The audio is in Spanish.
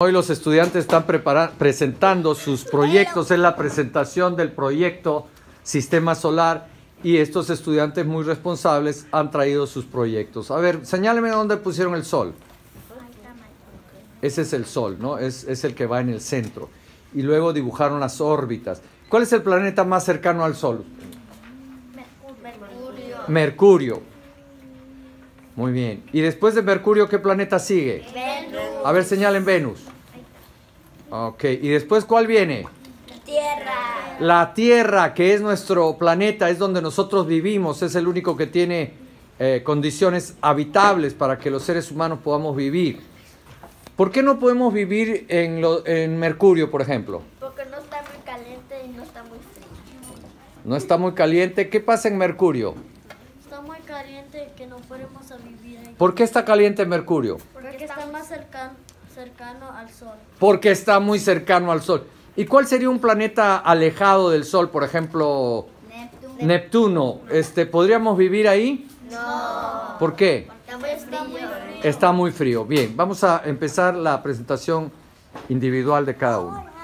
Hoy los estudiantes están presentando sus proyectos, es la presentación del proyecto Sistema Solar y estos estudiantes muy responsables han traído sus proyectos. A ver, señáleme dónde pusieron el sol. Ese es el sol, ¿no? Es, es el que va en el centro. Y luego dibujaron las órbitas. ¿Cuál es el planeta más cercano al sol? Mercurio. Mercurio. Muy bien. ¿Y después de Mercurio qué planeta sigue? Venus. A ver, señalen Venus. Ok. ¿Y después cuál viene? Tierra. La Tierra, que es nuestro planeta, es donde nosotros vivimos, es el único que tiene eh, condiciones habitables para que los seres humanos podamos vivir. ¿Por qué no podemos vivir en, lo- en Mercurio, por ejemplo? Porque no está muy caliente y no está muy frío. No está muy caliente. ¿Qué pasa en Mercurio? Está muy caliente que no podemos a vivir ahí. ¿Por qué está caliente Mercurio? Porque cercano, cercano al sol. Porque está muy cercano al Sol. ¿Y cuál sería un planeta alejado del Sol, por ejemplo, Neptuno. Neptuno? Este, ¿Podríamos vivir ahí? No. ¿Por qué? Está muy frío. Está muy frío. Bien, vamos a empezar la presentación individual de cada uno.